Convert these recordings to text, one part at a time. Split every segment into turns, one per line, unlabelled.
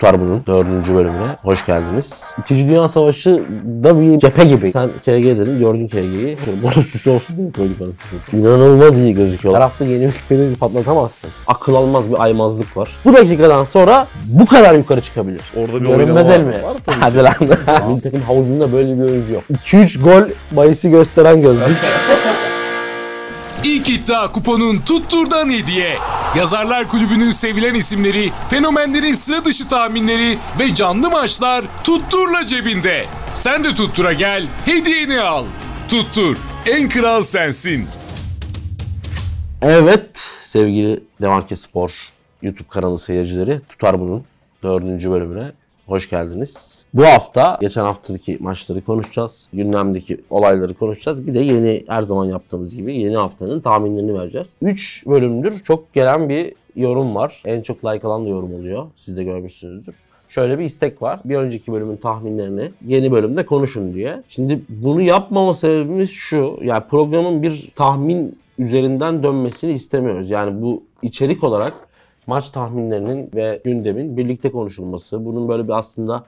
tutar bunun dördüncü bölümüne. Hoş geldiniz. İkinci Dünya Savaşı da bir cephe gibi. Sen KG dedin, gördün KG'yi. Bunun süsü olsun değil mi koyduk arasında? İnanılmaz iyi gözüküyor. Her hafta yeni bir küpenizi patlatamazsın. Akıl almaz bir aymazlık var. Bu dakikadan sonra bu kadar yukarı çıkabilir.
Orada bir
Görünmez el
var.
mi?
Var tabii.
Hadi lan. Milli takım havuzunda böyle bir oyuncu yok. 2-3 gol bayisi gösteren gözlük.
İlk iddia kuponun Tuttur'dan hediye. Yazarlar Kulübü'nün sevilen isimleri, fenomenlerin sıra dışı tahminleri ve canlı maçlar Tuttur'la cebinde. Sen de Tuttur'a gel, hediyeni al. Tuttur, en kral sensin.
Evet sevgili Demarke Spor YouTube kanalı seyircileri tutar bunun dördüncü bölümüne hoş geldiniz. Bu hafta geçen haftaki maçları konuşacağız. Gündemdeki olayları konuşacağız. Bir de yeni her zaman yaptığımız gibi yeni haftanın tahminlerini vereceğiz. 3 bölümdür çok gelen bir yorum var. En çok like alan da yorum oluyor. Siz de görmüşsünüzdür. Şöyle bir istek var. Bir önceki bölümün tahminlerini yeni bölümde konuşun diye. Şimdi bunu yapmama sebebimiz şu. Yani programın bir tahmin üzerinden dönmesini istemiyoruz. Yani bu içerik olarak maç tahminlerinin ve gündemin birlikte konuşulması, bunun böyle bir aslında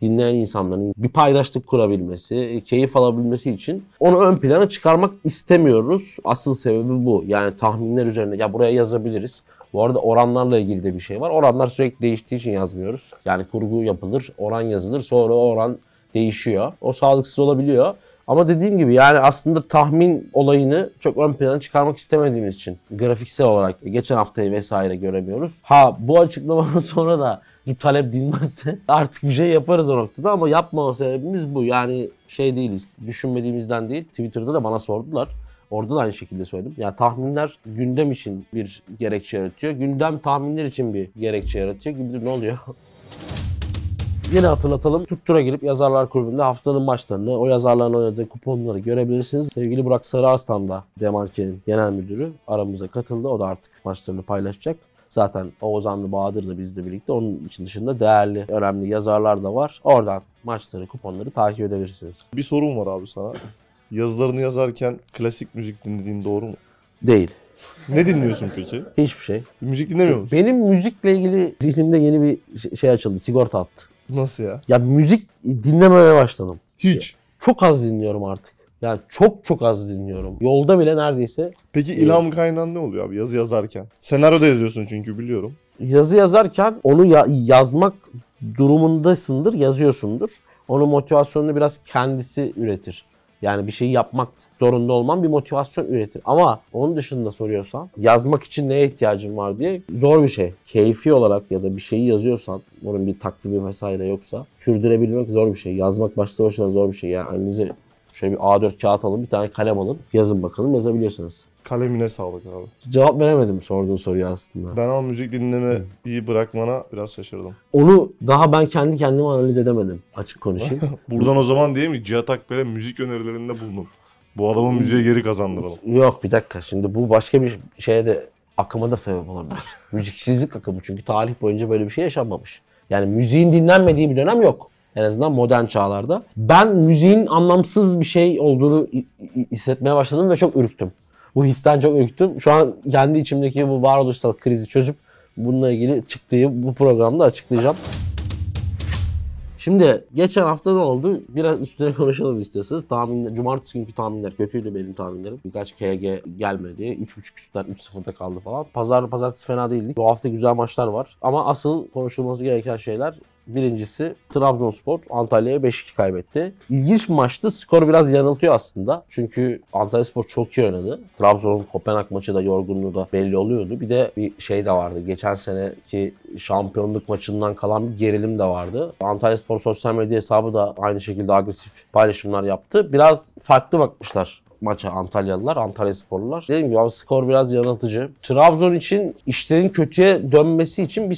dinleyen insanların bir paydaşlık kurabilmesi, keyif alabilmesi için onu ön plana çıkarmak istemiyoruz. Asıl sebebi bu. Yani tahminler üzerine ya buraya yazabiliriz. Bu arada oranlarla ilgili de bir şey var. Oranlar sürekli değiştiği için yazmıyoruz. Yani kurgu yapılır, oran yazılır, sonra oran değişiyor. O sağlıksız olabiliyor. Ama dediğim gibi yani aslında tahmin olayını çok ön plana çıkarmak istemediğimiz için grafiksel olarak geçen haftayı vesaire göremiyoruz. Ha bu açıklamadan sonra da bu talep dinmezse artık bir şey yaparız o noktada ama yapmama sebebimiz bu. Yani şey değiliz, düşünmediğimizden değil. Twitter'da da bana sordular. Orada da aynı şekilde söyledim. Yani tahminler gündem için bir gerekçe yaratıyor. Gündem tahminler için bir gerekçe yaratıyor gibi ne oluyor? Yine hatırlatalım. Tuttur'a girip Yazarlar Kulübü'nde haftanın maçlarını, o yazarların oynadığı kuponları görebilirsiniz. Sevgili Burak Sarıaslan da Demarke'nin genel müdürü aramıza katıldı. O da artık maçlarını paylaşacak. Zaten Oğuzhanlı Bahadır da bizle birlikte. Onun için dışında değerli, önemli yazarlar da var. Oradan maçları, kuponları takip edebilirsiniz.
Bir sorum var abi sana. Yazılarını yazarken klasik müzik dinlediğin doğru mu?
Değil.
Ne dinliyorsun peki?
Hiçbir şey.
Müzik dinlemiyor musun?
Benim müzikle ilgili zihnimde yeni bir şey açıldı. Sigorta attı.
Nasıl ya?
Ya müzik dinlemeye başladım.
Hiç.
Çok az dinliyorum artık. Yani çok çok az dinliyorum. Yolda bile neredeyse
Peki ilham kaynağın ne oluyor abi yazı yazarken? Senaryoda yazıyorsun çünkü biliyorum.
yazı yazarken onu ya- yazmak durumundasındır, yazıyorsundur. Onun motivasyonunu biraz kendisi üretir. Yani bir şeyi yapmak zorunda olman bir motivasyon üretir. Ama onun dışında soruyorsan yazmak için neye ihtiyacın var diye zor bir şey. Keyfi olarak ya da bir şeyi yazıyorsan onun bir takvimi vesaire yoksa sürdürebilmek zor bir şey. Yazmak başlı başına zor bir şey. Yani elinize şöyle bir A4 kağıt alın bir tane kalem alın yazın bakalım yazabiliyorsunuz.
Kalemine sağlık abi.
Cevap veremedim sorduğun soruya aslında.
Ben ama müzik dinlemeyi bırakmana biraz şaşırdım.
Onu daha ben kendi kendime analiz edemedim. Açık konuşayım.
Buradan o zaman değil mi Cihat Akbel'e müzik önerilerinde bulunun. Bu adamın müziğe geri kazandıralım.
Yok bir dakika şimdi bu başka bir şeye de akıma da sebep olabilir. Müziksizlik akımı çünkü tarih boyunca böyle bir şey yaşanmamış. Yani müziğin dinlenmediği bir dönem yok. En azından modern çağlarda. Ben müziğin anlamsız bir şey olduğunu hissetmeye başladım ve çok ürktüm. Bu histen çok ürktüm. Şu an kendi içimdeki bu varoluşsal krizi çözüp bununla ilgili çıktığı bu programda açıklayacağım. Şimdi geçen hafta ne oldu? Biraz üstüne konuşalım istiyorsanız. Tahminler, cumartesi günkü tahminler kötüydü benim tahminlerim. Birkaç KG gelmedi. 3.5 üstten 3-0'da kaldı falan. Pazar, pazartesi fena değildik. Bu hafta güzel maçlar var. Ama asıl konuşulması gereken şeyler Birincisi Trabzonspor Antalya'ya 5-2 kaybetti. İlginç bir maçtı. Skor biraz yanıltıyor aslında. Çünkü Antalyaspor çok iyi oynadı. Trabzon'un Kopenhag maçı da yorgunluğu da belli oluyordu. Bir de bir şey de vardı. Geçen seneki şampiyonluk maçından kalan bir gerilim de vardı. Antalyaspor sosyal medya hesabı da aynı şekilde agresif paylaşımlar yaptı. Biraz farklı bakmışlar maça Antalyalılar, Antalya sporlular. Dediğim gibi abi skor biraz yanıltıcı. Trabzon için işlerin kötüye dönmesi için bir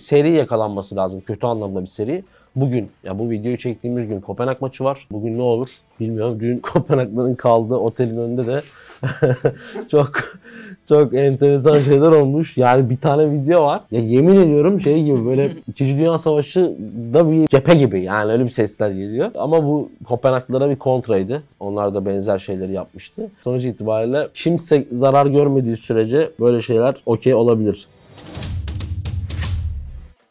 seri yakalanması lazım. Kötü anlamda bir seri. Bugün, ya bu videoyu çektiğimiz gün Kopenhag maçı var. Bugün ne olur bilmiyorum. Dün Kopenhag'ların kaldığı otelin önünde de çok çok enteresan şeyler olmuş. Yani bir tane video var. Ya yemin ediyorum şey gibi böyle 2. Dünya Savaşı da bir cephe gibi. Yani öyle bir sesler geliyor. Ama bu Kopenhag'lara bir kontraydı. Onlar da benzer şeyleri yapmıştı. Sonuç itibariyle kimse zarar görmediği sürece böyle şeyler okey olabilir.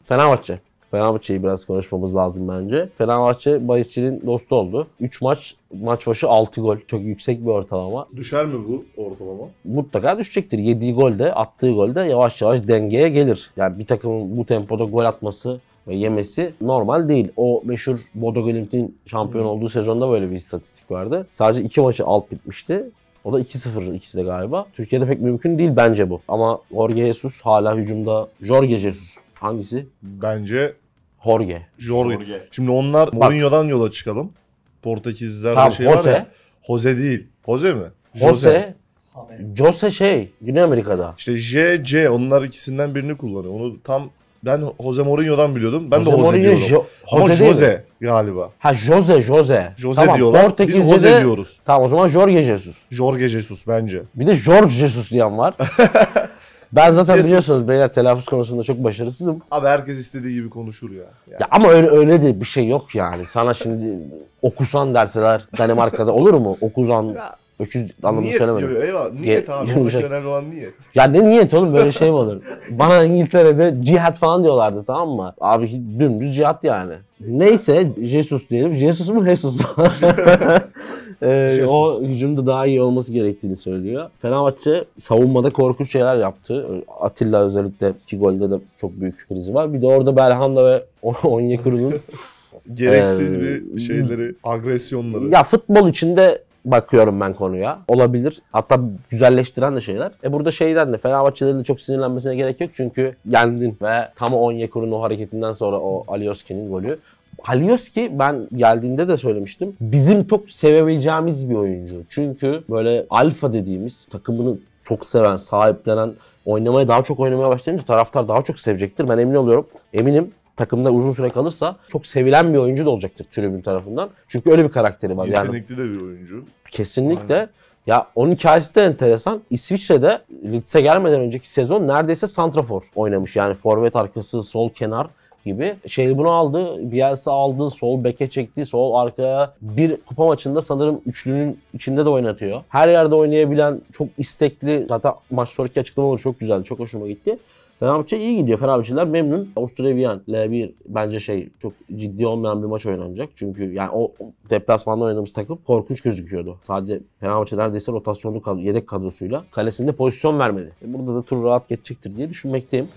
Fenerbahçe. Fenerbahçe'yi biraz konuşmamız lazım bence. Fenerbahçe Bayisçi'nin dostu oldu. 3 maç, maç başı 6 gol. Çok yüksek bir ortalama.
Düşer mi bu ortalama?
Mutlaka düşecektir. Yediği gol de attığı gol de yavaş yavaş dengeye gelir. Yani bir takımın bu tempoda gol atması ve yemesi normal değil. O meşhur Bodo Glimt'in şampiyon olduğu sezonda böyle bir istatistik vardı. Sadece iki maçı alt bitmişti. O da 2-0 ikisi de galiba. Türkiye'de pek mümkün değil bence bu. Ama Jorge Jesus hala hücumda. Jorge Jesus. Hangisi?
Bence
Jorge.
Jorge.
Jorge.
Şimdi onlar Mourinho'dan yola çıkalım. Portekizlerde
Tamam,
şey var
Jose.
ya. Jose değil. Jose mi?
Jose. Jose şey. Güney Amerika'da.
İşte J, C onlar ikisinden birini kullanıyor. Onu tam ben Jose Mourinho'dan biliyordum. Ben de
Jose
Jose
Mourinho,
diyorum.
Jo-
Ama
Jose?
Jose galiba.
Ha Jose, Jose.
Jose
tamam,
diyorlar. Biz
Portekizce'de-
Jose diyoruz.
Tamam o zaman Jorge Jesus.
Jorge Jesus bence.
Bir de George Jesus diyen var. ben zaten
Jesus.
biliyorsunuz beyler telaffuz konusunda çok başarısızım.
Abi herkes istediği gibi konuşur ya. Yani
Ya ama öyle öyle de bir şey yok yani. Sana şimdi okusan derseler Danimarka'da olur mu? Okuzan,
Ya,
öküz anlamını
niyet
söylemedim.
diyor. Eyvallah. Niyet
Ge-
abi.
yumuşak.
Önemli olan niyet.
Ya ne niyet oğlum böyle şey mi olur? Bana İngiltere'de cihat falan diyorlardı tamam mı? Abi dümdüz cihat yani. Neyse Jesus diyelim. Jesus mu Jesus mu? Ee, o hücumda daha iyi olması gerektiğini söylüyor. Fenerbahçe savunmada korkunç şeyler yaptı. Atilla özellikle iki golde de çok büyük krizi var. Bir de orada Belhanda ve Onyekuru'nun
Gereksiz
Ee,
bir şeyleri, agresyonları.
ya futbol içinde bakıyorum ben konuya. Olabilir. Hatta güzelleştiren de şeyler. E burada şeyden de Fenerbahçelerin de çok sinirlenmesine gerek yok. Çünkü yendin ve tam Onyekuru'nun o hareketinden sonra o Alioski'nin golü. Alioski ben geldiğinde de söylemiştim. Bizim çok sevebileceğimiz bir oyuncu. Çünkü böyle alfa dediğimiz takımını çok seven, sahiplenen, oynamaya daha çok oynamaya başlayınca taraftar daha çok sevecektir. Ben emin oluyorum. Eminim takımda uzun süre kalırsa çok sevilen bir oyuncu da olacaktır tribün tarafından. Çünkü öyle bir karakteri var. Yani
Yetenekli de bir oyuncu.
Kesinlikle. Ya onun hikayesi de enteresan. İsviçre'de Leeds'e gelmeden önceki sezon neredeyse santrafor oynamış. Yani forvet arkası, sol kenar gibi. Şey bunu aldı, Bielsa aldı, sol beke çekti, sol arkaya. Bir kupa maçında sanırım üçlünün içinde de oynatıyor. Her yerde oynayabilen, çok istekli. Zaten maç sonraki açıklamaları çok güzeldi, çok hoşuma gitti. Fenerbahçe iyi gidiyor. Fenerbahçeliler memnun. Avusturya Viyan L1 bence şey çok ciddi olmayan bir maç oynanacak. Çünkü yani o deplasmanda oynadığımız takım korkunç gözüküyordu. Sadece Fenerbahçe neredeyse rotasyonlu kadro, yedek kadrosuyla kalesinde pozisyon vermedi. Burada da tur rahat geçecektir diye düşünmekteyim.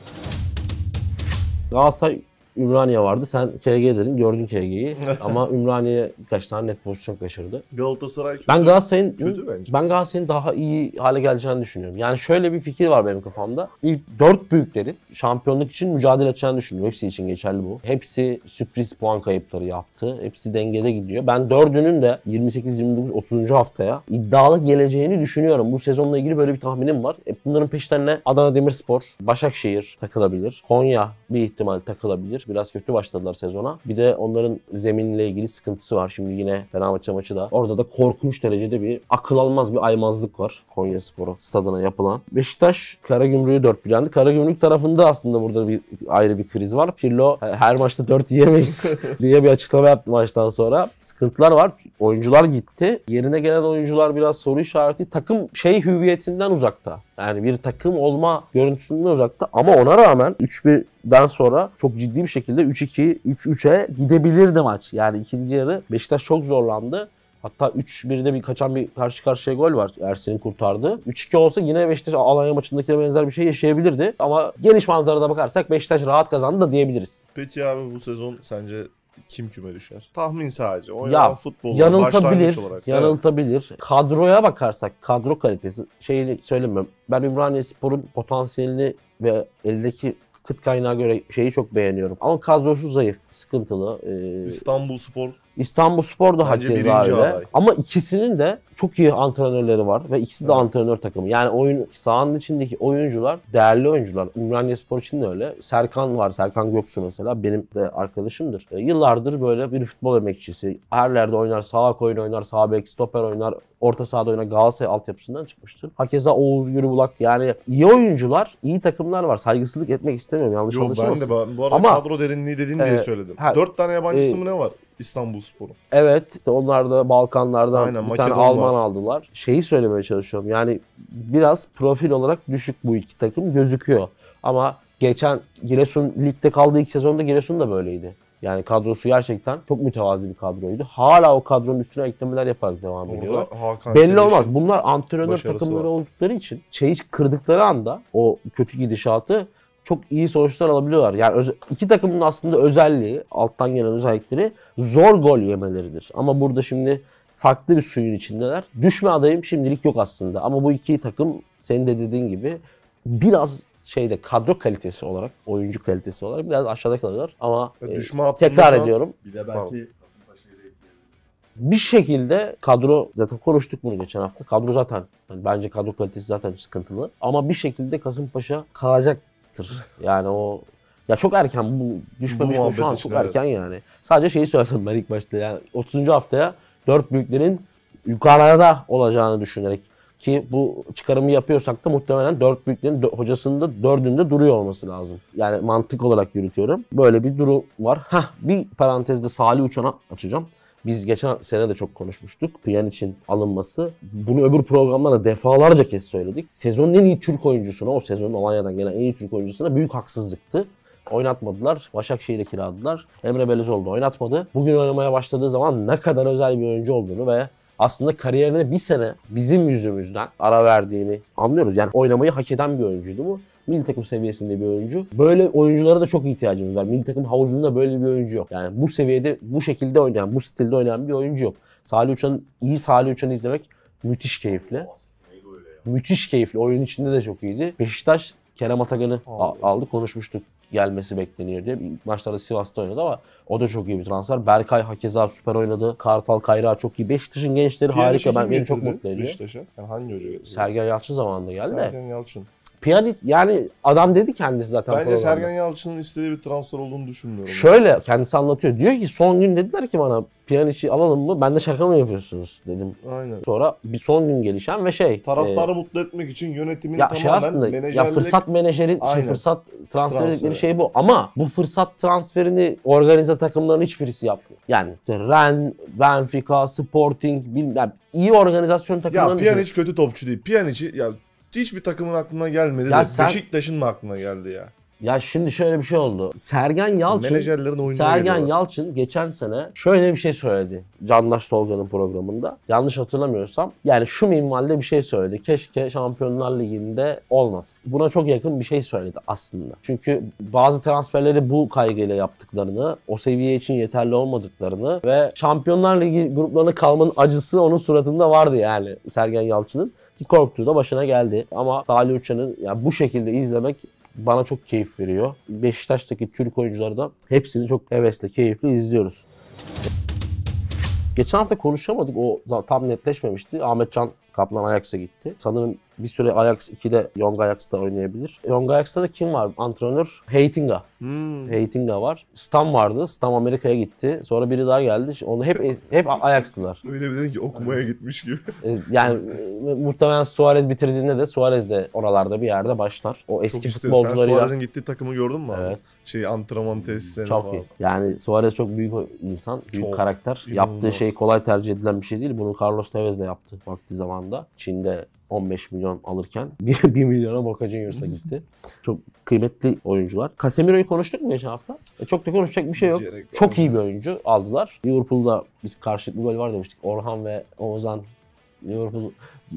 Galatasaray Ümraniye vardı. Sen KG dedin. Gördün KG'yi. Ama Ümraniye birkaç tane net pozisyon kaçırdı.
Galatasaray kötü.
Ben Galatasaray'ın
Kötü bence.
ben Galatasaray'ın daha iyi hale geleceğini düşünüyorum. Yani şöyle bir fikir var benim kafamda. İlk dört büyüklerin şampiyonluk için mücadele edeceğini düşünüyorum. Hepsi için geçerli bu. Hepsi sürpriz puan kayıpları yaptı. Hepsi dengede gidiyor. Ben dördünün de 28 29 30. haftaya iddialı geleceğini düşünüyorum. Bu sezonla ilgili böyle bir tahminim var. E bunların peşlerine Adana Demirspor, Başakşehir takılabilir. Konya bir ihtimal takılabilir. Biraz kötü başladılar sezona. Bir de onların zeminle ilgili sıkıntısı var. Şimdi yine Fenerbahçe maçı da. Orada da korkunç derecede bir akıl almaz bir aymazlık var Konya Sporu stadına yapılan. Beşiktaş Karagümrük'ü 4 yendi. Karagümrük tarafında aslında burada bir ayrı bir kriz var. Pirlo her maçta 4 yiyemeyiz diye bir açıklama yaptı maçtan sonra. Sıkıntılar var. Oyuncular gitti. Yerine gelen oyuncular biraz soru işareti. Takım şey hüviyetinden uzakta. Yani bir takım olma görüntüsünden uzakta. Ama ona rağmen 3-1'den sonra çok ciddi bir şekilde 3-2, 3-3'e gidebilirdi maç. Yani ikinci yarı Beşiktaş çok zorlandı. Hatta 3-1'de bir kaçan bir karşı karşıya gol var. Ersin'in kurtardı. 3-2 olsa yine Beşiktaş Alanya maçındakine benzer bir şey yaşayabilirdi. Ama geniş manzarada bakarsak Beşiktaş rahat kazandı da diyebiliriz.
Peki abi bu sezon sence kim küme düşer? Tahmin sadece. Oynanan
Ya,
futbol
Yanıltabilir,
başlangıç olarak. Evet.
yanıltabilir. Kadroya bakarsak, kadro kalitesi şeyini söylemiyorum. Ben Ümraniye Spor'un potansiyelini ve eldeki kıt kaynağı göre şeyi çok beğeniyorum. Ama kadrosu zayıf, sıkıntılı. Ee,
İstanbul Spor
İstanbul Spor da
Bence
hakeza
birinci
öyle.
aday.
Ama ikisinin de çok iyi antrenörleri var ve ikisi de antrenör takımı. Yani oyun sahanın içindeki oyuncular değerli oyuncular. Ümraniye Spor için de öyle. Serkan var. Serkan Göksu mesela benim de arkadaşımdır. E, yıllardır böyle bir futbol emekçisi. Her yerde oynar. Sağ oyun oynar. Sağ bek, stoper oynar. Orta sahada oynar. Galatasaray altyapısından çıkmıştır. Hakeza Oğuz Yürübulak. Yani iyi oyuncular, iyi takımlar var. Saygısızlık etmek istemiyorum. Yanlış
Yok ben
anlaşılmasın.
de ba- bu arada
Ama-
kadro derinliği dedin diye
Ee,
söyledim.
ha-
Dört tane yabancısı
e,
mı ne var İstanbul Spor'un?
Evet. Onlar da Balkanlardan
Aynen,
bir tane Alman aldılar. Şeyi söylemeye çalışıyorum. Yani biraz profil olarak düşük bu iki takım gözüküyor. Ama geçen Giresun ligde kaldığı ilk sezonda Giresun da böyleydi. Yani kadrosu gerçekten çok mütevazi bir kadroydu. Hala o kadronun üstüne eklemeler yaparak devam ediyorlar.
Orada Hakan
Belli olmaz. Bunlar antrenör takımları
var.
oldukları için şeyi kırdıkları anda o kötü gidişatı çok iyi sonuçlar alabiliyorlar. Yani iki takımın aslında özelliği, alttan gelen özellikleri zor gol yemeleridir. Ama burada şimdi farklı bir suyun içindeler. Düşme adayım şimdilik yok aslında. Ama bu iki takım senin de dediğin gibi biraz şeyde kadro kalitesi olarak, oyuncu kalitesi olarak biraz aşağıda kalıyorlar. Ama e,
düşme hattında
tekrar ediyorum
Bir de belki
bir şekilde kadro zaten konuştuk bunu geçen hafta. Kadro zaten yani bence kadro kalitesi zaten sıkıntılı. Ama bir şekilde Kasımpaşa kalacaktır. Yani o ya çok erken bu düşme
Bu
düşme şu an çok
evet.
erken yani. Sadece şeyi söyledim ben ilk başta yani 30. haftaya dört büyüklerin yukarıda olacağını düşünerek ki bu çıkarımı yapıyorsak da muhtemelen dört büyüklerin dö- hocasında dördünde duruyor olması lazım. Yani mantık olarak yürütüyorum. Böyle bir durum var. Hah bir parantezde Salih Uçan'a açacağım. Biz geçen sene de çok konuşmuştuk. Pjanic'in alınması. Bunu öbür programlarda defalarca kez söyledik. Sezonun en iyi Türk oyuncusuna, o sezonun Alanya'dan gelen en iyi Türk oyuncusuna büyük haksızlıktı. Oynatmadılar. Başakşehir'e kiraladılar. Emre Belezoğlu da oynatmadı. Bugün oynamaya başladığı zaman ne kadar özel bir oyuncu olduğunu ve aslında kariyerine bir sene bizim yüzümüzden ara verdiğini anlıyoruz. Yani oynamayı hak eden bir oyuncuydu bu. Milli takım seviyesinde bir oyuncu. Böyle oyunculara da çok ihtiyacımız var. Milli takım havuzunda böyle bir oyuncu yok. Yani bu seviyede, bu şekilde oynayan, bu stilde oynayan bir oyuncu yok. Salih Uçan'ın, iyi Salih Uçan'ı izlemek müthiş keyifli. Müthiş keyifli. Oyun içinde de çok iyiydi. Beşiktaş Kerem Atakan'ı a-
Aldı.
Konuşmuştuk gelmesi bekleniyor diye. İlk maçlarda Sivas'ta oynadı ama o da çok iyi bir transfer. Berkay Hakeza süper oynadı. Kartal Kayra çok iyi. Beşiktaş'ın gençleri
Pjanic'i
harika. Ben beni çok mutlu ediyor.
Beşiktaş'a. Yani hangi hoca?
Sergen Yalçın zamanında geldi.
Sergen Yalçın.
Pjanic yani adam dedi kendisi zaten.
Bence
programda.
Sergen Yalçın'ın istediği bir transfer olduğunu düşünmüyorum.
Şöyle kendisi anlatıyor. Diyor ki son gün dediler ki bana Pjanic'i alalım mı? Ben de şaka mı yapıyorsunuz dedim.
Aynen.
Sonra bir son gün gelişen ve şey.
Taraftarı
e,
mutlu etmek için yönetimin
ya şey
tamamen
aslında ya
menajerlik...
fırsat menajerin şey, fırsat transferi dedikleri şey bu. Ama bu fırsat transferini organize takımların hiçbirisi yapmıyor. Yani Ren, Benfica, Sporting, bilmem yani iyi organizasyon
Ya
takımlarının
Pjanic kötü topçu değil. Pjanic'i ya hiçbir takımın aklına gelmedi
Ya
de
sen-
Beşiktaş'ın mı aklına geldi ya?
Ya şimdi şöyle bir şey oldu. Sergen Yalçın
Menajerlerin oyununa
Sergen
geliyorlar.
Yalçın geçen sene şöyle bir şey söyledi. Candaş Tolga'nın programında. Yanlış hatırlamıyorsam. Yani şu minvalde bir şey söyledi. Keşke Şampiyonlar Ligi'nde olmaz. Buna çok yakın bir şey söyledi aslında. Çünkü bazı transferleri bu kaygıyla yaptıklarını, o seviye için yeterli olmadıklarını ve Şampiyonlar Ligi gruplarına kalmanın acısı onun suratında vardı yani Sergen Yalçın'ın. Ki korktuğu da başına geldi. Ama Salih Uçan'ı yani bu şekilde izlemek bana çok keyif veriyor. Beşiktaş'taki Türk oyuncuları da hepsini çok hevesle, keyifle izliyoruz. Geçen hafta konuşamadık. O tam netleşmemişti. Ahmetcan Kaplan Ajax'a gitti. Sanırım bir süre Ajax 2'de Young Ajax'ta oynayabilir. Young Ajax'ta da kim var? Antrenör Heitinga.
Hmm.
Heitinga var. Stam vardı. Stam Amerika'ya gitti. Sonra biri daha geldi. Onu hep hep Ajax'tılar.
Öyle bir dedin ki okumaya gitmiş gibi.
E, Yani muhtemelen Suarez bitirdiğinde de Suarez de oralarda bir yerde başlar. O eski
Çok isterim. Sen
futbolcularıyla
Suarez'in gittiği takımı gördün mü abi?
Evet.
Şey antrenman tesislerini
çok
falan.
iyi. Yani Suarez çok büyük o- insan, büyük
Çok.
karakter.
İnanılmaz.
Yaptığı şey kolay tercih edilen bir şey değil. Bunu Carlos Tevez de yaptı vakti zamanda. Çin'de 15 milyon alırken 1, 1 milyona Boca gitti. çok kıymetli oyuncular. Casemiro'yu konuştuk mu geçen hafta? E, çok da konuşacak bir şey yok.
Gerek.
Çok iyi bir oyuncu aldılar. Liverpool'da biz karşılıklı gol var demiştik. Orhan ve Oğuzhan Liverpool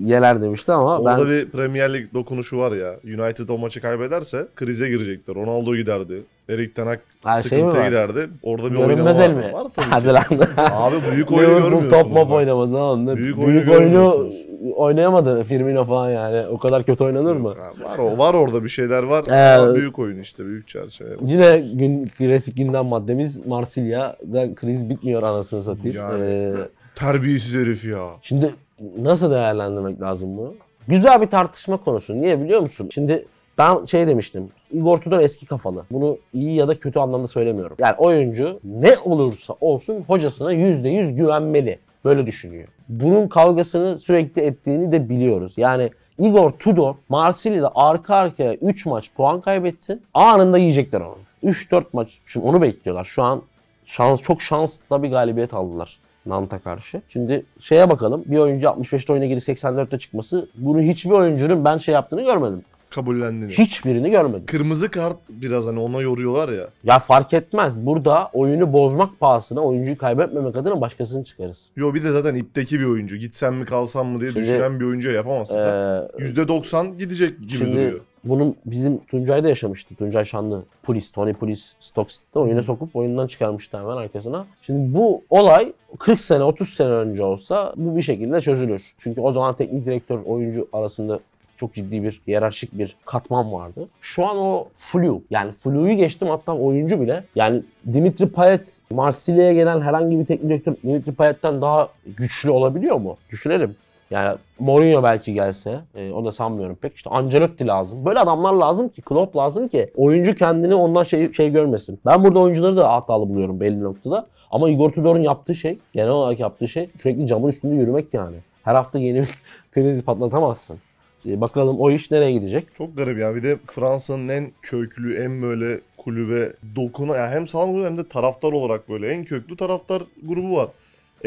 yeler demişti ama
Orada
ben
bir Premier Lig dokunuşu var ya. United o maçı kaybederse krize girecekler. Ronaldo giderdi. Erik Ten Hag
Her şey
sıkıntıya
var?
girerdi. Orada bir
görünmez
oynama
mi?
Var tabii
Hadi lan.
Abi büyük oyunu görmüyorsunuz.
top mop oynamadı lan.
Büyük
Büyük,
oyunu
oynayamadı Firmino falan yani. O kadar kötü oynanır mı?
Ha, Var o var orada bir şeyler var.
Ee,
büyük oyun işte büyük çerçeve.
Yine gün klasik gündem maddemiz Marsilya'da kriz bitmiyor anasını satayım.
Yani.
Ee,
Terbiyesiz herif ya.
şimdi nasıl değerlendirmek lazım bunu? Güzel bir tartışma konusu. Niye biliyor musun? Şimdi ben şey demiştim. Igor Tudor eski kafalı. Bunu iyi ya da kötü anlamda söylemiyorum. Yani oyuncu ne olursa olsun hocasına %100 güvenmeli. Böyle düşünüyor. Bunun kavgasını sürekli ettiğini de biliyoruz. Yani Igor Tudor Marsilya'da arka arkaya 3 maç puan kaybetsin. Anında yiyecekler onu. 3-4 maç. Şimdi onu bekliyorlar. Şu an şans çok şanslı bir galibiyet aldılar. Nant'a karşı. Şimdi şeye bakalım. Bir oyuncu 65'te oyuna girip 84'te çıkması. Bunu hiçbir oyuncunun ben şey yaptığını görmedim.
Kabullendin.
Hiçbirini görmedim.
Kırmızı kart biraz hani ona yoruyorlar ya.
Ya fark etmez. Burada oyunu bozmak pahasına oyuncuyu kaybetmemek adına başkasını çıkarız.
Yo bir de zaten ipteki bir oyuncu. Gitsem mi kalsam mı diye
Şimdi-
düşünen bir oyuncuya yapamazsın sen.
Ee,
%90 gidecek gibi
Şimdi
duruyor.
Bunun bizim Tuncay'da yaşamıştı. Tuncay Şanlı polis, Tony polis Stock City'de oyuna sokup oyundan çıkarmıştı hemen arkasına. Şimdi bu olay 40 sene 30 sene önce olsa bu bir şekilde çözülür. Çünkü o zaman teknik direktör oyuncu arasında çok ciddi bir hiyerarşik bir katman vardı. Şu an o flu yani flu'yu geçtim hatta oyuncu bile yani Dimitri Payet Marsilya'ya gelen herhangi bir teknik direktör Dimitri Payet'ten daha güçlü olabiliyor mu? Düşünelim. Yani Mourinho belki gelse, e, onu da sanmıyorum pek. İşte Ancelotti lazım. Böyle adamlar lazım ki, Klopp lazım ki oyuncu kendini ondan şey şey görmesin. Ben burada oyuncuları da hatalı buluyorum belli noktada. Ama Igor Tudor'un yaptığı şey, genel olarak yaptığı şey sürekli camın üstünde yürümek yani. Her hafta yeni bir krizi patlatamazsın. E, bakalım o iş nereye gidecek?
Çok garip ya. Bir de Fransa'nın en köklü, en böyle kulübe dokuna yani hem sağlam hem de taraftar olarak böyle en köklü taraftar grubu var.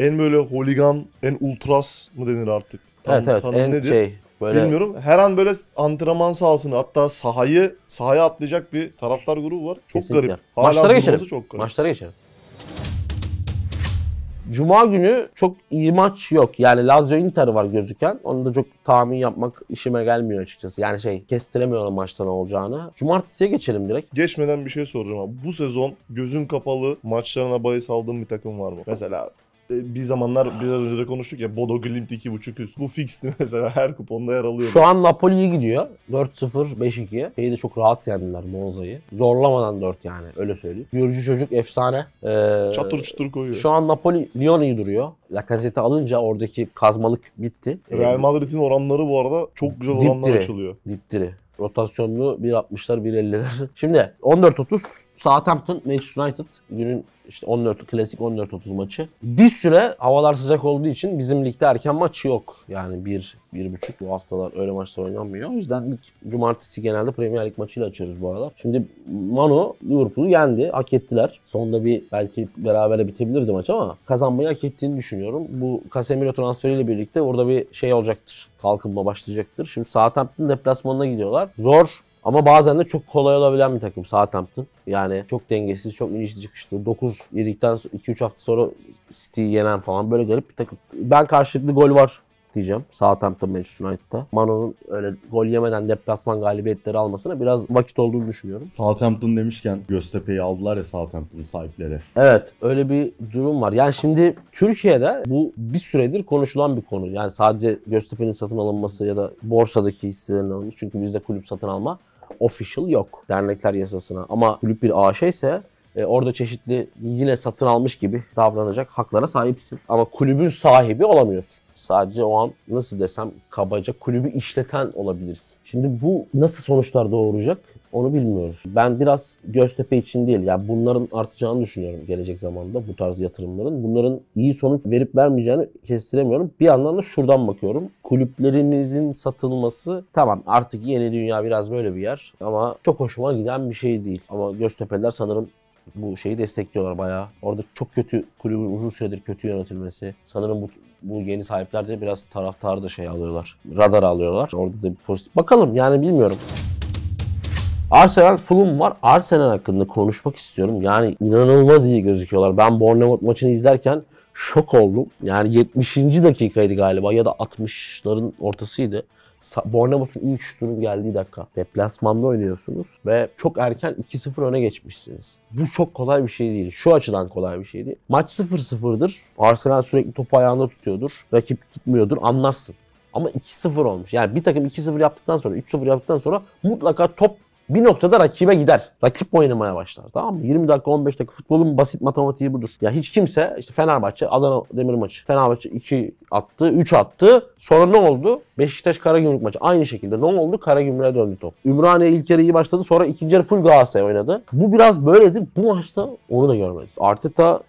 En böyle holigan, en ultras mı denir artık? Tam-
evet evet en
nedir?
şey böyle
Bilmiyorum. Her an böyle antrenman sahasını hatta sahayı sahaya atlayacak bir taraftar grubu var. Çok
Kesinlikle.
garip. Hala
Maçlara geçelim.
çok garip.
Maçlara geçelim. Cuma günü çok iyi maç yok. Yani Lazio Inter var gözüken. Onu da çok tahmin yapmak işime gelmiyor açıkçası. Yani şey kestiremiyorum maçta ne olacağını. Cumartesiye geçelim direkt.
Geçmeden bir şey soracağım abi. Bu sezon gözün kapalı maçlarına bahis aldığın bir takım var mı? Mesela bir zamanlar biraz önce de konuştuk ya Bodo Glimt 2.5 üst. Bu fixti mesela her kuponda yer alıyor.
Şu an Napoli iyi gidiyor. 4-0, 5-2. Şeyi de çok rahat yendiler Monza'yı. Zorlamadan 4 yani öyle söyleyeyim. Yürücü çocuk efsane. Ee,
Çatır çutur koyuyor.
Şu an Napoli Lyon iyi duruyor. Lacazette alınca oradaki kazmalık bitti.
Real Madrid'in oranları bu arada çok güzel oranlar
Dipdiri.
açılıyor.
Dipdiri. Rotasyonlu 1.60'lar 1.50'ler. Şimdi 14.30 Southampton Manchester United günün işte 14 klasik 14.30 maçı. Bir süre havalar sıcak olduğu için bizim ligde erken maç yok. Yani 1 1.5 bu haftalar öyle maçlar oynanmıyor. O yüzden ilk cumartesi genelde Premier Lig maçıyla açıyoruz bu aralar. Şimdi Manu Liverpool'u yendi. Hak ettiler. Sonunda bir belki berabere bitebilirdi maç ama kazanmayı hak ettiğini düşünüyorum. Bu Casemiro transferiyle birlikte orada bir şey olacaktır. Kalkınma başlayacaktır. Şimdi Southampton deplasmanına gidiyorlar. Zor ama bazen de çok kolay olabilen bir takım Southampton. Yani çok dengesiz, çok inişli çıkışlı. 9 yedikten 2-3 hafta sonra City'yi yenen falan böyle garip bir takım. Ben karşılıklı gol var diyeceğim Southampton Manchester United'da. Mano'nun öyle gol yemeden deplasman galibiyetleri almasına biraz vakit olduğunu düşünüyorum.
Southampton demişken Göztepe'yi aldılar ya Southampton'ın sahipleri.
Evet öyle bir durum var. Yani şimdi Türkiye'de bu bir süredir konuşulan bir konu. Yani sadece Göztepe'nin satın alınması ya da borsadaki hisselerin alınması. Çünkü bizde kulüp satın alma official yok dernekler yasasına. Ama kulüp bir AŞ ise e, orada çeşitli yine satın almış gibi davranacak haklara sahipsin. Ama kulübün sahibi olamıyorsun. Sadece o an nasıl desem kabaca kulübü işleten olabilirsin. Şimdi bu nasıl sonuçlar doğuracak onu bilmiyoruz. Ben biraz Göztepe için değil yani bunların artacağını düşünüyorum gelecek zamanda bu tarz yatırımların. Bunların iyi sonuç verip vermeyeceğini kestiremiyorum. Bir yandan da şuradan bakıyorum. Kulüplerimizin satılması tamam artık yeni dünya biraz böyle bir yer ama çok hoşuma giden bir şey değil. Ama Göztepe'liler sanırım bu şeyi destekliyorlar bayağı. Orada çok kötü kulübün uzun süredir kötü yönetilmesi. Sanırım bu bu yeni sahipler de biraz taraftarı da şey alıyorlar. Radar alıyorlar. Orada da bir pozitif. Bakalım yani bilmiyorum. Arsenal Fulham var. Arsenal hakkında konuşmak istiyorum. Yani inanılmaz iyi gözüküyorlar. Ben Bournemouth maçını izlerken şok oldum. Yani 70. dakikaydı galiba ya da 60'ların ortasıydı. Bournemouth'un ilk şutunun geldiği dakika. Deplasmanda oynuyorsunuz ve çok erken 2-0 öne geçmişsiniz. Bu çok kolay bir şey değil. Şu açıdan kolay bir şey değil. Maç 0-0'dır. Arsenal sürekli topu ayağında tutuyordur. Rakip gitmiyordur. Anlarsın. Ama 2-0 olmuş. Yani bir takım 2-0 yaptıktan sonra, 3-0 yaptıktan sonra mutlaka top bir noktada rakibe gider. Rakip oynamaya başlar. Tamam mı? 20 dakika 15 dakika futbolun basit matematiği budur. Ya hiç kimse işte Fenerbahçe Adana Demir maçı. Fenerbahçe 2 attı, 3 attı. Sonra ne oldu? Beşiktaş Karagümrük maçı. Aynı şekilde ne oldu? Karagümrük'e döndü top. Ümraniye ilk yarı iyi başladı. Sonra ikinci yarı full Galatasaray oynadı. Bu biraz böyledir. Bu maçta onu da görmedik. Arteta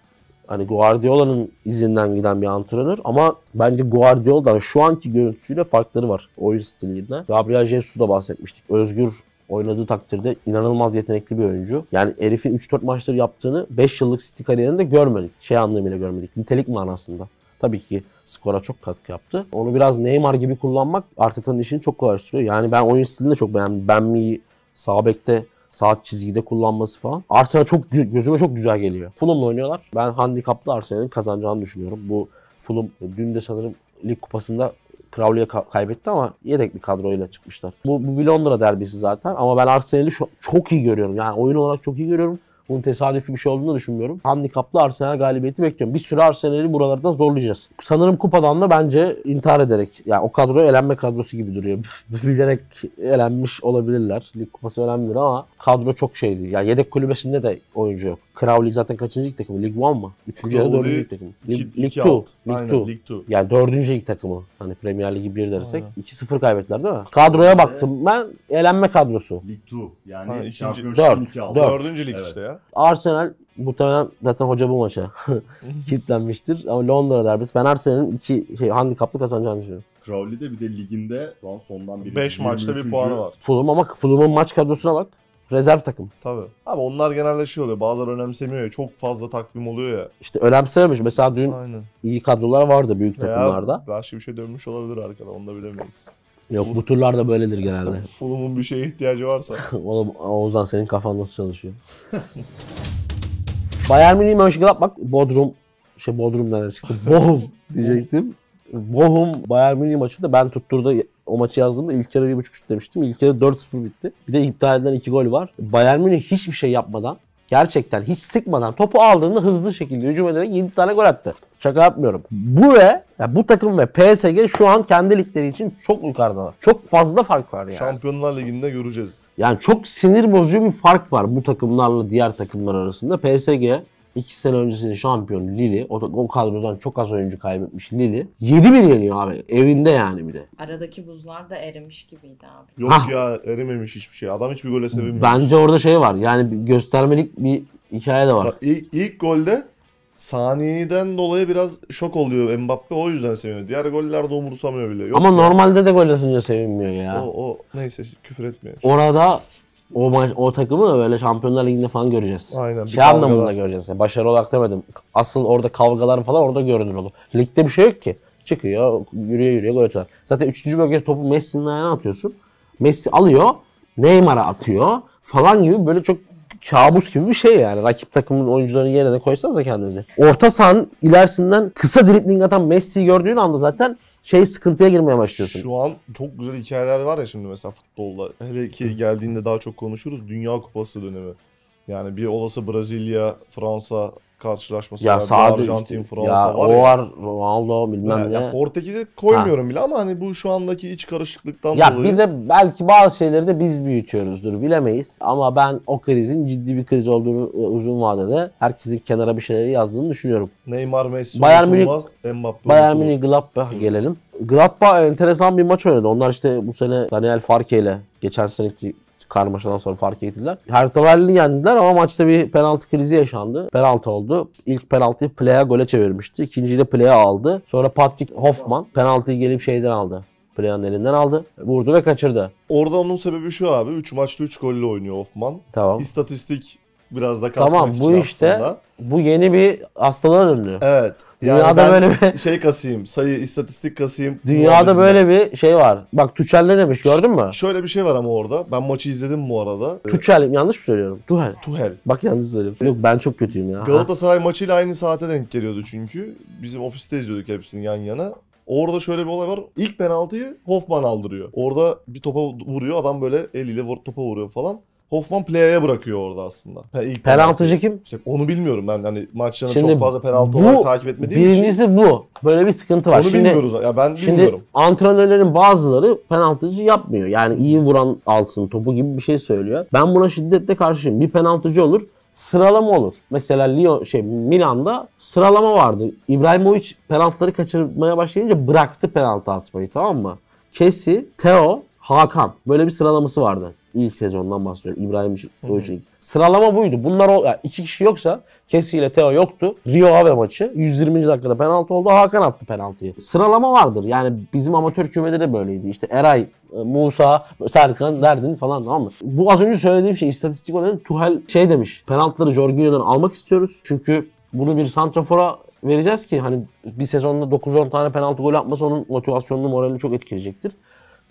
hani Guardiola'nın izinden giden bir antrenör ama bence Guardiola'dan şu anki görüntüsüyle farkları var oyun stiliyle. Gabriel Jesus'u da bahsetmiştik. Özgür oynadığı takdirde inanılmaz yetenekli bir oyuncu. Yani herifin 3-4 maçları yaptığını 5 yıllık City kariyerinde görmedik. Şey anlamıyla görmedik. Nitelik manasında. tabii ki skora çok katkı yaptı. Onu biraz Neymar gibi kullanmak Arteta'nın işini çok kolaylaştırıyor. Yani ben oyun stilini de çok beğendim. Ben mi sağ bekte saat çizgide kullanması falan. Arsenal çok gö- gözüme çok güzel geliyor. Fulham'la oynuyorlar. Ben handikaplı Arsenal'in kazanacağını düşünüyorum. Bu Fulham dün de sanırım lig kupasında Crowley'e ka- kaybetti ama yedek bir kadroyla çıkmışlar. Bu, bu bir Londra derbisi zaten ama ben Arsenal'i şu- çok iyi görüyorum. Yani oyun olarak çok iyi görüyorum. Bunun tesadüfi bir şey olduğunu düşünmüyorum. Handikaplı Arsenal galibiyeti bekliyorum. Bir süre Arsenal'i buralarda zorlayacağız. Sanırım kupadan da bence intihar ederek, yani o kadro elenme kadrosu gibi duruyor. Bilerek elenmiş olabilirler. Lig kupası önemlidir ama kadro çok şeydi. Yani yedek kulübesinde de oyuncu yok. Crowley zaten kaçıncı lig takımı? Lig 1 mı? Üçüncü ya da dördüncü lig takımı. Lig,
İki-
lig
iki
2.
alt.
Lig
Aynen,
2.
Lig 2.
Yani dördüncü lig takımı. Hani Premier Ligi 1 dersek. 2-0 kaybettiler değil mi? Kadroya baktım ben. Elenme kadrosu.
Lig 2 yani
Ha, ikinci-
Şampiyonşip'in
dört,
iki aldı.
dört.
Dördüncü lig
Evet.
işte ya.
Arsenal muhtemelen zaten hoca bu maça kilitlenmiştir. Ama Londra derbisi. Ben Arsenal'in iki şey handikaplı kazanacağını düşünüyorum.
Crowley de bir de liginde şu an sondan biri.
5 maçta bir
23.
puanı var.
Fulham ama Fulham'ın maç kadrosuna bak. Rezerv takım.
Tabii. Abi onlar genelde şey oluyor. Bazıları önemsemiyor ya. Çok fazla takvim oluyor ya.
İşte önemsememiş. Mesela dün
Aynen.
iyi kadrolar vardı büyük takımlarda.
Veya başka bir şey dönmüş olabilir arkada. Onu da bilemeyiz.
Yok bu turlarda böyledir genelde.
Fulham'ın bir şeye ihtiyacı varsa.
Oğlum Oğuzhan senin kafan nasıl çalışıyor? Bayern Münih Mönchengladbach Bodrum şey Bodrum nereden çıktı? Bochum diyecektim. Bochum Bayern Münih maçında ben tutturdu o maçı yazdığımda ilk yarı 1.5 üst demiştim. İlk yarı 4-0 bitti. Bir de iptal edilen 2 gol var. Bayern Münih hiçbir şey yapmadan gerçekten hiç sıkmadan topu aldığında hızlı şekilde hücum ederek 7 tane gol attı. Şaka yapmıyorum. Bu ve ya bu takım ve PSG şu an kendi ligleri için çok yukarıdalar. Çok fazla fark var yani.
Şampiyonlar Ligi'nde göreceğiz.
Yani çok sinir bozucu bir fark var bu takımlarla diğer takımlar arasında. PSG 2 sene öncesinin şampiyonu Lille, o, da- o kadrodan çok az oyuncu kaybetmiş Lille. 7-1 yeniyor abi. Evinde yani bir de.
Aradaki buzlar da erimiş gibiydi abi.
Yok
Hah.
ya erimemiş hiçbir şey. Adam hiçbir gole sevinmemiş.
Bence orada şey var. Yani bir göstermelik bir hikaye de var.
Bak, ilk, ilk golde saniyeden dolayı biraz şok oluyor Mbappe o yüzden seviniyor. Diğer gollerde umursamıyor bile. Yok
Ama
ya.
normalde de gol atınca sevinmiyor ya.
O, o neyse küfür etmiyor.
Orada o maç o takımı böyle Şampiyonlar Ligi'nde falan göreceğiz.
Aynen,
Şey anlamında
kavgalar.
göreceğiz. Yani başarı olarak demedim. Asıl orada kavgalar falan orada görünür olur. Ligde bir şey yok ki. Çıkıyor, yürüyor yürüyor gol atıyor. Zaten 3. bölgede topu Messi'nin ayağına atıyorsun. Messi alıyor, Neymar'a atıyor falan gibi böyle çok kabus gibi bir şey yani. Rakip takımın oyuncularını yerine koysanıza kendinizi. Orta sahanın ilerisinden kısa dribling atan Messi'yi gördüğün anda zaten şey sıkıntıya girmeye başlıyorsun.
Şu an çok güzel hikayeler var ya şimdi mesela futbolda. Hele ki geldiğinde daha çok konuşuruz. Dünya Kupası dönemi. Yani bir olası Brezilya, Fransa karşılaşması
ya
var. Bir
sadece
Arjantin,
işte,
Fransa
ya
var
o
ya.
var Ronaldo bilmem
Ya,
ne.
ya Portekiz'i koymuyorum bile ama hani bu şu andaki iç karışıklıktan
Ya
dolayı.
bir de belki bazı şeyleri de biz büyütüyoruzdur bilemeyiz. Ama ben o krizin ciddi bir kriz olduğunu e, uzun vadede herkesin kenara bir şeyleri yazdığını düşünüyorum.
Neymar, Messi
Bayern Münih-
Mbappe
Bayern. Münih Gladbach gelelim. Gladbach enteresan bir maç oynadı. Onlar işte bu sene Daniel Farke ile geçen seneki karmaşadan sonra fark ettiler. Hertha Berlin'i yendiler ama maçta bir penaltı krizi yaşandı. Penaltı oldu. İlk penaltıyı Plea gole çevirmişti. İkinciyi de Plea aldı. Sonra Patrick Hoffman penaltıyı gelip şeyden aldı. Plea'nın elinden aldı. Vurdu ve kaçırdı.
Orada onun sebebi şu abi. 3 maçta 3 golle oynuyor Hoffman.
Tamam.
İstatistik biraz da kasmak
Tamam bu
için
işte
aslında.
bu yeni bir hastalığa döndü.
Evet. Yani
Dünyada
ben
böyle bir
şey kasayım, sayı, istatistik kasayım.
dünyada böyle bir şey var. Bak Tuchel ne demiş gördün mü?
Şöyle bir şey var ama orada. Ben maçı izledim bu arada. Ee,
Tuchel yanlış mı söylüyorum? Tuchel.
Tuhel.
Bak yanlış söylüyorum. Yok ben çok kötüyüm ya.
Galatasaray maçıyla aynı saate denk geliyordu çünkü. Bizim ofiste izliyorduk hepsini yan yana. Orada şöyle bir olay var. İlk penaltıyı Hoffman aldırıyor. Orada bir topa vuruyor. Adam böyle eliyle vur- topa vuruyor falan. Hoffman play'e bırakıyor orada aslında. İlk
Penaltıcı kim?
İşte onu bilmiyorum ben hani maçlarını
Şimdi
çok fazla penaltı
bu
olarak takip etmediğim için.
Birincisi bu. Böyle bir sıkıntı var.
Onu
şimdi
bilmiyoruz. Ya ben
şimdi
bilmiyorum.
antrenörlerin bazıları penaltıcı yapmıyor. Yani iyi vuran alsın topu gibi bir şey söylüyor. Ben buna şiddetle karşıyım. Bir penaltıcı olur. Sıralama olur. Mesela Lyon şey Milan'da sıralama vardı. İbrahimovic penaltıları kaçırmaya başlayınca bıraktı penaltı atmayı tamam mı? Kesi, Theo, Hakan. Böyle bir sıralaması vardı. İlk sezondan bahsediyorum. İbrahimovic'in. Sıralama buydu. Bunlar o, yani iki kişi yoksa Kesi ile Theo yoktu. Rio Ave maçı 120. dakikada penaltı oldu. Hakan attı penaltıyı. Sıralama vardır. Yani bizim amatör kümede de böyleydi. İşte Eray, e, Musa, Serkan, Derdin falan tamam mı? Bu az önce söylediğim şey istatistik olarak Tuhel şey demiş. Penaltıları Jorginho'dan almak istiyoruz. Çünkü bunu bir santrafora vereceğiz ki hani bir sezonda 9-10 tane penaltı gol atması onun motivasyonunu, moralini çok etkileyecektir.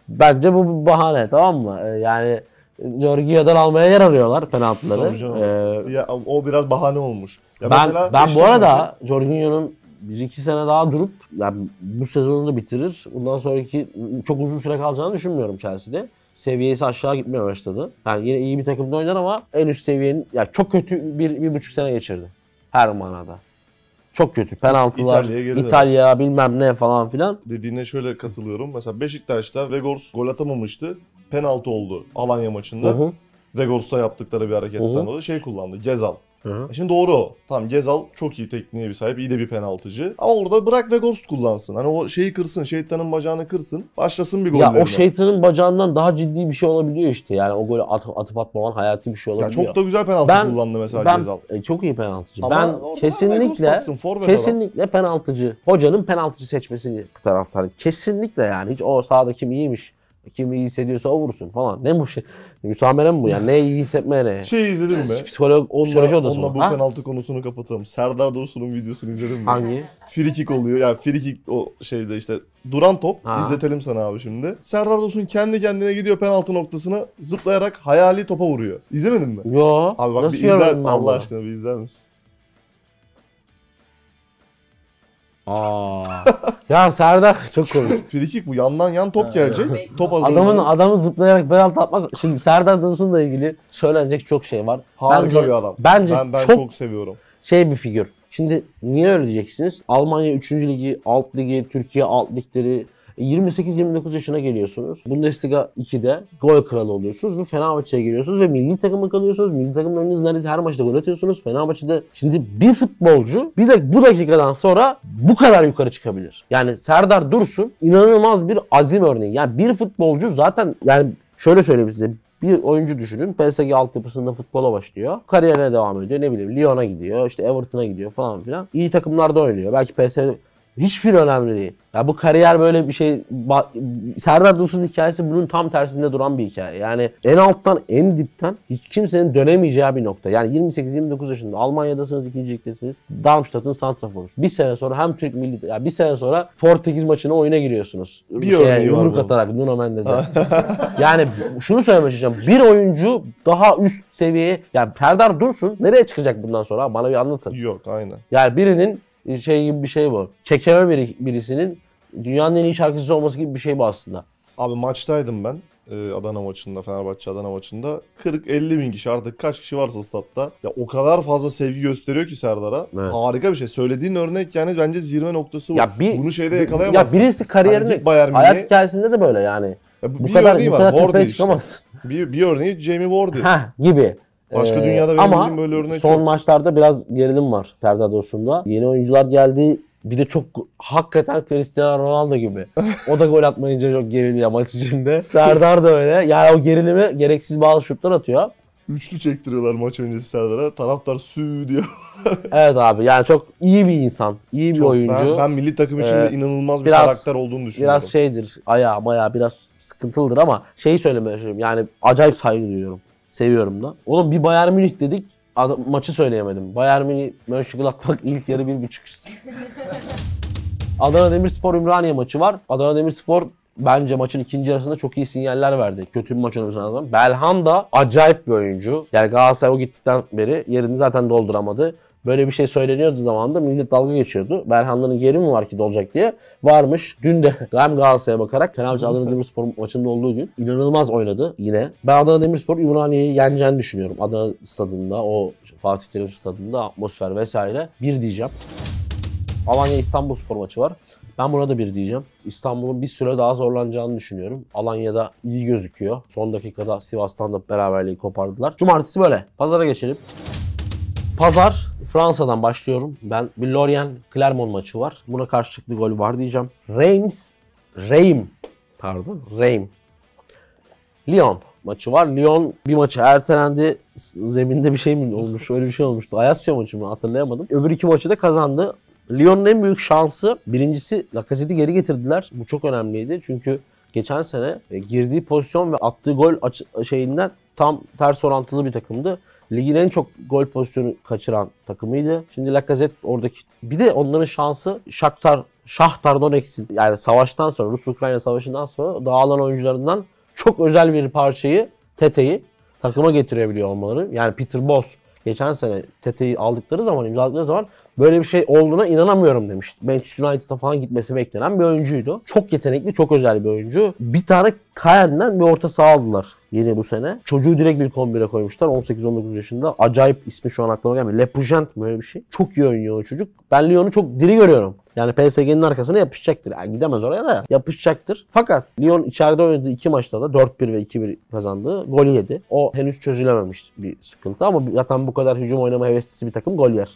Bence bu bir bahane tamam mı? Ee, Yani Jorginho'dan almaya yer arıyorlar penaltıları. Ee,
Ya, o biraz bahane olmuş. Ya
ben ben bu arada Jorginho'nun 1-2 sene daha durup yani bu sezonu da bitirir. Bundan sonraki çok uzun süre kalacağını düşünmüyorum Chelsea'de. Seviyesi aşağı gitmeye başladı. Yani yine iyi bir takımda oynar ama en üst seviyenin ya çok kötü bir, bir buçuk sene geçirdi. Her manada. Çok kötü. Penaltılar, İtalya bilmem ne falan filan.
dediğine şöyle katılıyorum. Mesela Beşiktaş'ta Vegors gol atamamıştı. Penaltı oldu Alanya maçında.
Hı hı.
Vegors'ta yaptıkları bir hareketten
Hı hı.
dolayı şey kullandı. Gezal.
Hı hı.
E Şimdi doğru o. Tamam Gezal çok iyi tekniğe bir sahip. iyi de bir penaltıcı. Ama orada bırak Vegors kullansın. Hani o şeyi kırsın. Şeytanın bacağını kırsın. Başlasın bir
Ya
gollerine.
o şeytanın bacağından daha ciddi bir şey olabiliyor işte. Yani o golü at, atıp atmaman hayati bir şey
Ya
olabiliyor.
çok da güzel penaltı
Ben-
kullandı mesela
ben
Gezal.
e, çok iyi penaltıcı.
Ama
ben kesinlikle
atsın, forvet adam.
kesinlikle penaltıcı. Hocanın penaltıcı seçmesini taraftarı. Kesinlikle yani hiç o sahada kim iyiymiş, kim iyi hissediyorsa o vursun falan. Ne bu şey? Müsamere mi bu yani? Ne iyi hissetmeye ne?
Şey izledin mi?
Psikolog, psikoloji
Onunla,
odası
onunla
mı?
bu
Ha?
penaltı konusunu kapatalım. Serdar Dursun'un videosunu izledin mi?
Hangi?
Free kick oluyor. Yani free kick o şeyde işte duran top.
Ha.
İzletelim sana abi şimdi. Serdar Dursun kendi kendine gidiyor penaltı noktasına zıplayarak hayali topa vuruyor. İzlemedin mi?
Yo.
Abi bak bir izle
görmedim ben
Allah
bunu?
aşkına bir izler misin?
Aa. ya Serdar çok komik.
Free kick bu yandan yan top gelecek. top hazırlıyor.
Adamın adamı zıplayarak penaltı atmak. Şimdi Serdar Dursun'la ilgili söylenecek çok şey var.
Harika
Bence-
bir adam.
Bence
ben, ben
çok
çok seviyorum.
şey bir figür. Şimdi niye öyle diyeceksiniz? Almanya 3. ligi, alt ligi, Türkiye alt ligleri 28-29 yaşına geliyorsunuz. Bundesliga 2'de gol kralı oluyorsunuz ve Fenerbahçe'ye geliyorsunuz ve milli takıma kalıyorsunuz. Milli önünüzde neredeyse her maçta gol atıyorsunuz. Fenerbahçe'de şimdi bir futbolcu bir de bu dakikadan sonra bu kadar yukarı çıkabilir. Yani Serdar Dursun inanılmaz bir azim örneği. Yani bir futbolcu zaten yani şöyle söyleyeyim size bir oyuncu düşünün. PSG altyapısında futbola başlıyor. Kariyerine devam ediyor. Ne bileyim Lyon'a gidiyor. işte Everton'a gidiyor falan filan. İyi takımlarda oynuyor. Belki PSG hiçbir önemli değil. Ya bu kariyer böyle bir şey. Serdar Dursun'un hikayesi bunun tam tersinde duran bir hikaye. Yani en alttan en dipten hiç kimsenin dönemeyeceği bir nokta. Yani 28-29 yaşında Almanya'dasınız, ikinci ligdesiniz. Darmstadt'ın santraforu. Bir sene sonra hem Türk milli ya bir sene sonra Portekiz maçına oyuna giriyorsunuz.
Bir örneği var
yumruk
bunun.
atarak Nuno Mendes'e. yani şunu söylemek istiyorum. Bir oyuncu daha üst seviyeye yani Serdar Dursun nereye çıkacak bundan sonra? Bana bir anlatın.
Yok aynen.
Yani birinin şey gibi bir şey bu. Kekeme biri, birisinin dünyanın en iyi şarkıcısı olması gibi bir şey bu aslında.
Abi maçtaydım ben. Ee, Adana maçında, Fenerbahçe Adana maçında. 40-50 bin kişi artık kaç kişi varsa statta. Ya o kadar fazla sevgi gösteriyor ki Serdar'a.
Evet.
Harika bir şey. Söylediğin örnek yani bence zirve noktası bu.
Ya bir
Bunu şeyde
ya
yakalayamazsın.
birisi kariyerini
Bayern
hayat hikayesinde de böyle yani.
Ya
Bu
bir
kadar bu
var.
kadar tepeye
işte.
çıkamazsın.
Bir, bir örneği Jamie Wardy.
Heh gibi.
Başka
Ee,
dünyada benim
ama
böyle örnek
son
yok.
maçlarda biraz gerilim var Serdar Dursun'da. Yeni oyuncular geldi. Bir de çok hakikaten Cristiano Ronaldo gibi. O da gol atmayınca çok geriliyor maç içinde. Serdar da öyle. Yani o gerilimi gereksiz bazı şutlar atıyor.
Üçlü çektiriyorlar maç öncesi Serdar'a. Taraftar sü diyor.
Evet abi yani çok iyi bir insan. iyi bir
Çok-
oyuncu.
Ben, ben milli takım için
Ee,
de inanılmaz bir
biraz-
karakter olduğunu düşünüyorum.
Biraz şeydir, ayağı maya biraz sıkıntılıdır ama şeyi söylemeye çalışıyorum. Yani acayip saygı duyuyorum. Seviyorum da. Oğlum bir Bayern Münih dedik. Adam, maçı söyleyemedim. Bayern Münih Mönchengladbach ilk yarı bir buçuk üstü. Adana Demirspor Ümraniye maçı var. Adana Demirspor bence maçın ikinci yarısında çok iyi sinyaller verdi. Kötü bir maç oynamasına rağmen. Belhanda acayip bir oyuncu. Yani Galatasaray o gittikten beri yerini zaten dolduramadı. Böyle bir şey söyleniyordu zamanında millet dalga geçiyordu. Belhanda'nın yeri mi var ki dolacak diye. Varmış. Dün de hem Galatasaray'a bakarak Fenerbahçe Adana Demirspor maçında olduğu gün inanılmaz oynadı yine. Ben Adana Demirspor Ümraniye'yi yeneceğini düşünüyorum. Adana stadında o Fatih Terim stadında atmosfer vesaire. Bir diyeceğim. Alanya İstanbul spor maçı var. Ben buna da bir diyeceğim. İstanbul'un bir süre daha zorlanacağını düşünüyorum. Alanya'da iyi gözüküyor. Son dakikada Sivas'tan da beraberliği kopardılar. Cumartesi böyle. Pazara geçelim. Pazar Fransa'dan başlıyorum. Ben bir Lorient Clermont maçı var. Buna karşılıklı gol var diyeceğim. Reims Reim pardon Reim Lyon maçı var. Lyon bir maçı ertelendi. Zeminde bir şey mi olmuş? Öyle bir şey olmuştu. Ayasya maçı mı? Hatırlayamadım. Öbür iki maçı da kazandı. Lyon'un en büyük şansı birincisi Lacazette'i geri getirdiler. Bu çok önemliydi. Çünkü geçen sene e, girdiği pozisyon ve attığı gol şeyinden tam ters orantılı bir takımdı. Ligin en çok gol pozisyonu kaçıran takımıydı. Şimdi Lacazette oradaki bir de onların şansı Shakhtar Shahtar Donetsk'in yani savaştan sonra Rus-Ukrayna savaşından sonra dağılan oyuncularından çok özel bir parçayı Tete'yi takıma getirebiliyor olmaları. Yani Peter Bosz geçen sene Tete'yi aldıkları zaman imzaladıkları zaman böyle bir şey olduğuna inanamıyorum demişti. Manchester United'a falan gitmesi beklenen bir oyuncuydu. Çok yetenekli, çok özel bir oyuncu. Bir tane Kayen'den bir orta saha aldılar yeni bu sene. Çocuğu direkt bir 11'e koymuşlar. 18-19 yaşında. Acayip ismi şu an aklıma gelmiyor. Lepujent mi öyle bir şey. Çok iyi oynuyor o çocuk. Ben Lyon'u çok diri görüyorum. Yani PSG'nin arkasına yapışacaktır. Yani gidemez oraya da yapışacaktır. Fakat Lyon içeride oynadığı iki maçta da 4-1 ve 2-1 kazandı. Gol yedi. O henüz çözülememiş bir sıkıntı ama zaten bu kadar hücum oynama heveslisi bir takım gol yer.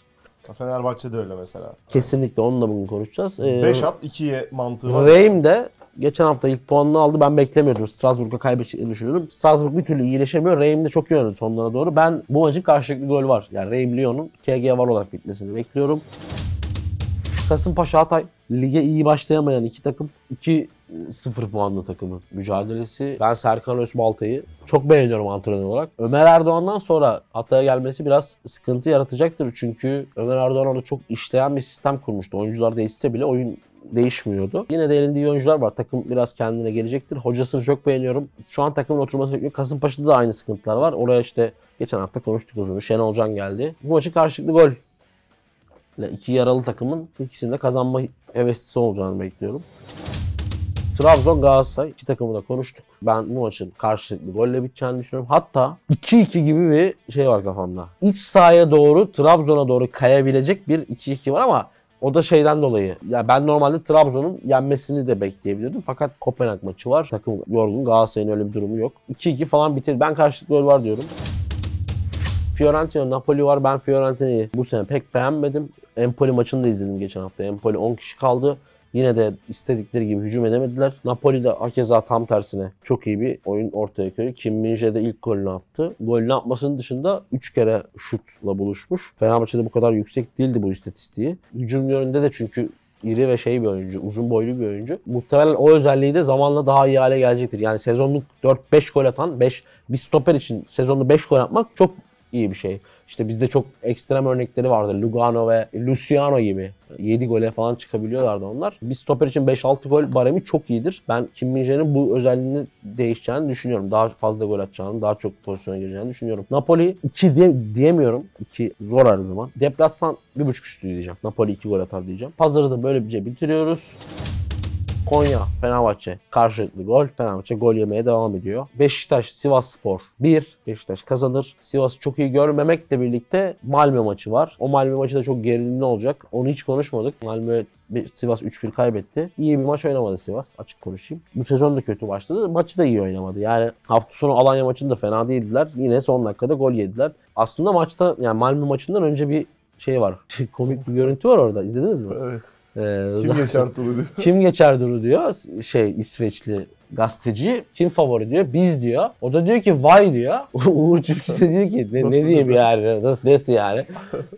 Fenerbahçe de öyle mesela.
Kesinlikle onunla bugün konuşacağız. Ee,
5 at 2'ye mantığı var.
Reim de geçen hafta ilk puanını aldı. Ben beklemiyordum. Strasbourg'a kaybedeceğini düşünüyordum. Strasbourg bir türlü iyileşemiyor. Reim de çok iyi oynadı sonlara doğru. Ben bu maçın karşılıklı gol var. Yani Reim Lyon'un KG var olarak bitmesini bekliyorum. Kasımpaşa Hatay lige iyi başlayamayan iki takım. 2 0 puanlı takımın mücadelesi. Ben Serkan Özbalta'yı çok beğeniyorum antrenör olarak. Ömer Erdoğan'dan sonra Hatay'a gelmesi biraz sıkıntı yaratacaktır. Çünkü Ömer Erdoğan orada çok işleyen bir sistem kurmuştu. Oyuncular değişse bile oyun değişmiyordu. Yine de elinde iyi oyuncular var. Takım biraz kendine gelecektir. Hocasını çok beğeniyorum. Şu an takımın oturması bekliyor. Kasımpaşa'da da aynı sıkıntılar var. Oraya işte geçen hafta konuştuk uzun. Şenol Can geldi. Bu maçı karşılıklı gol ile iki yaralı takımın ikisinde kazanma heveslisi olacağını bekliyorum. Trabzon Galatasaray iki takımı da konuştuk. Ben bu maçın karşılıklı golle biteceğini düşünüyorum. Hatta 2-2 gibi bir şey var kafamda. İç sahaya doğru Trabzon'a doğru kayabilecek bir 2-2 var ama o da şeyden dolayı. Ya ben normalde Trabzon'un yenmesini de bekleyebilirdim. Fakat Kopenhag maçı var. Takım yorgun. Galatasaray'ın öyle bir durumu yok. 2-2 falan bitir. Ben karşılıklı gol var diyorum. Fiorentina Napoli var. Ben Fiorentina'yı bu sene pek beğenmedim. Empoli maçını da izledim geçen hafta. Empoli 10 kişi kaldı. Yine de istedikleri gibi hücum edemediler. Napoli de hakeza tam tersine çok iyi bir oyun ortaya koyuyor. Kim Min-jae de ilk golünü attı. Golünü atmasının dışında 3 kere şutla buluşmuş. Fenerbahçe'de bu kadar yüksek değildi bu istatistiği. Hücum yönünde de çünkü iri ve şey bir oyuncu, uzun boylu bir oyuncu. Muhtemelen o özelliği de zamanla daha iyi hale gelecektir. Yani sezonluk 4-5 gol atan 5 bir stoper için sezonda 5 gol atmak çok iyi bir şey. İşte bizde çok ekstrem örnekleri vardı. Lugano ve Luciano gibi. 7 gole falan çıkabiliyorlardı onlar. Bir stoper için 5-6 gol baremi çok iyidir. Ben Kim Min-jae'nin bu özelliğini değişeceğini düşünüyorum. Daha fazla gol atacağını, daha çok pozisyona gireceğini düşünüyorum. Napoli 2 diye, diyemiyorum. 2 zor her zaman. Deplasman 1.5 üstü diyeceğim. Napoli 2 gol atar diyeceğim. Pazarı da böylece bitiriyoruz. Konya, Fenerbahçe karşılıklı gol. Fenerbahçe gol yemeye devam ediyor. Beşiktaş, Sivas Spor 1. Beşiktaş kazanır. Sivas'ı çok iyi görmemekle birlikte Malmö maçı var. O Malmö maçı da çok gerilimli olacak. Onu hiç konuşmadık. Malmö Sivas 3-1 kaybetti. İyi bir maç oynamadı Sivas. Açık konuşayım. Bu sezon da kötü başladı. Maçı da iyi oynamadı. Yani hafta sonu Alanya maçında fena değildiler. Yine son dakikada gol yediler. Aslında maçta yani Malmö maçından önce bir şey var. Komik bir görüntü var orada. İzlediniz mi?
Evet.
Ee,
Kim geçer turu diyor.
kim geçer duru diyor. Şey İsveçli gazeteci. Kim favori diyor. Biz diyor. O da diyor ki vay diyor. Uğur Çiftçi de diyor ki ne, ne diyeyim yani. Nasıl, nasıl yani.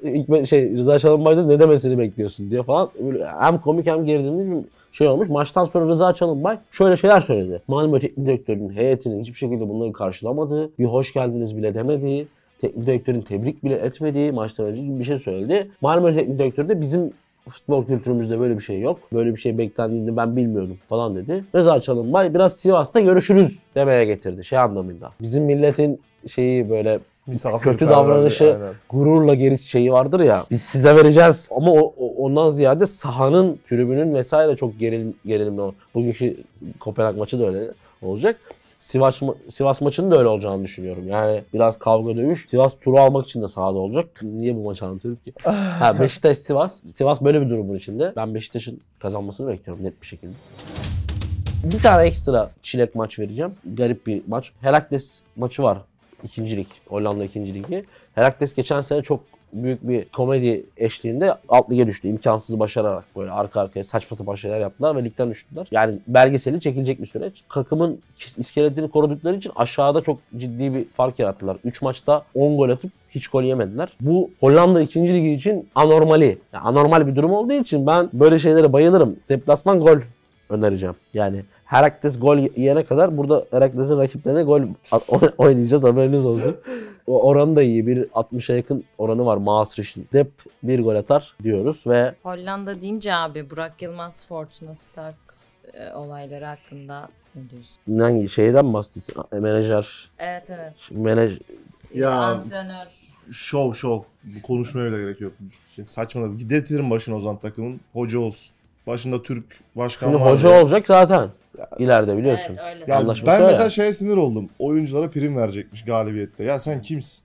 İlk şey Rıza Çalınbay da ne demesini bekliyorsun diyor falan. Böyle hem komik hem gerilimli şey olmuş. Maçtan sonra Rıza Çalınbay şöyle şeyler söyledi. Malmö teknik direktörünün heyetinin hiçbir şekilde bunları karşılamadığı, bir hoş geldiniz bile demediği, teknik direktörün tebrik bile etmediği maçtan önce gibi bir şey söyledi. Malmö teknik direktörü de bizim futbol kültürümüzde böyle bir şey yok. Böyle bir şey beklendiğini ben bilmiyordum falan dedi. Rıza Çalınbay biraz Sivas'ta görüşürüz demeye getirdi şey anlamında. Bizim milletin şeyi böyle
Misafirperverliği,
kötü davranışı
aynen.
gururla geri şeyi vardır ya. Biz size vereceğiz. Ama o, o- ondan ziyade sahanın, tribünün vesaire çok gerilim, gerilimli. Bugünkü Kopenhag maçı da öyle olacak. Sivas, ma- Sivas maçının da öyle olacağını düşünüyorum. Yani biraz kavga dövüş. Sivas turu almak için de sahada olacak. Niye bu maçı anlatıyorum ki? ha, Beşiktaş Sivas. Sivas böyle bir durumun içinde. Ben Beşiktaş'ın kazanmasını bekliyorum net bir şekilde. Bir tane ekstra çilek maç vereceğim. Garip bir maç. Herakles maçı var. İkincilik. Hollanda ikinci ligi. Herakles geçen sene çok büyük bir komedi eşliğinde alt lige düştü. İmkansızı başararak böyle arka arkaya saçma sapan şeyler yaptılar ve ligden düştüler. Yani belgeseli çekilecek bir süreç. Takımın iskeletini korudukları için aşağıda çok ciddi bir fark yarattılar. 3 maçta 10 gol atıp hiç gol yemediler. Bu Hollanda 2. ligi için anormali. Yani anormal bir durum olduğu için ben böyle şeylere bayılırım. Deplasman gol önereceğim. Yani Herakles gol yiyene kadar burada Herakles'in rakiplerine gol oynayacağız haberiniz olsun. O oranı da iyi. Bir 60'a yakın oranı var Maastricht'in. Dep bir gol atar diyoruz ve
Hollanda deyince abi Burak Yılmaz Fortuna Start e, olayları hakkında ne diyorsun?
hangi şeyden mi bahsediyorsun? E, Menajer,
Evet evet.
menaj,
Ya
Antrenör.
şov şov. Bu konuşmaya bile gerek yok. Şey, saçma. Getirin başına o zaman takımın. Hoca olsun. Başında Türk başkan
Şimdi
var.
hoca
diye.
olacak zaten. İleride biliyorsun.
Evet öyle.
Anlaşması
ben mesela
ya.
şeye sinir oldum. Oyunculara prim verecekmiş galibiyette. Ya sen kimsin?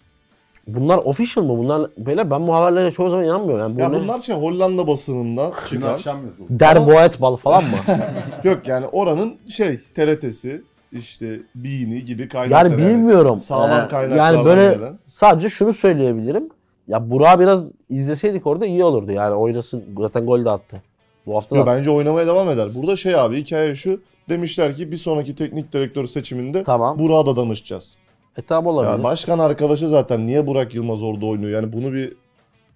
Bunlar official mı? Bunlar böyle ben bu haberlere çoğu zaman inanmıyorum. Yani bu
Ya
ne?
bunlar şey Hollanda basınında çıkan.
akşam yazıldı.
Der Voet bal falan mı?
Yok yani oranın şey TRT'si işte Bini gibi kaynaklar.
yani bilmiyorum.
Sağlam kaynaklardan
Yani böyle
gelen.
sadece şunu söyleyebilirim. Ya Burak'ı biraz izleseydik orada iyi olurdu. Yani oynasın. Zaten gol de attı. Bu hafta da
Yo,
attı.
bence oynamaya devam eder. Burada şey abi hikaye şu. Demişler ki bir sonraki teknik direktör seçiminde
Tamam.
Burak'a da danışacağız.
E tamam olabilir.
Ya başkan arkadaşı zaten niye Burak Yılmaz orada oynuyor? Yani bunu bir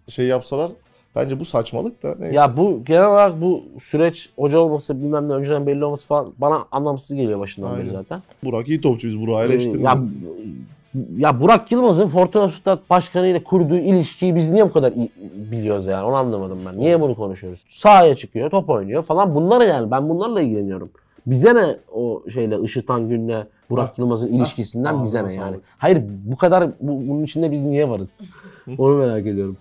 şey yapsalar bence bu saçmalık da neyse.
Ya bu genel olarak bu süreç hoca olması bilmem ne önceden belli olması falan bana anlamsız geliyor başından beri zaten.
Burak iyi topçu biz Burak'ı
Ee,
eleştirmiyoruz.
ya, ya Burak Yılmaz'ın Fortuna Stuttgart başkanı ile kurduğu ilişkiyi biz niye bu kadar biliyoruz yani onu anlamadım ben. Niye bunu konuşuyoruz? Sahaya çıkıyor, top oynuyor falan bunlar yani ben bunlarla ilgileniyorum. Bize ne o şeyle Işıtan Gün'le Burak Yılmaz'ın ilişkisinden bize ne
ağzına
yani?
sağlık.
Hayır bu kadar bu, bunun içinde biz niye varız? Onu merak ediyorum.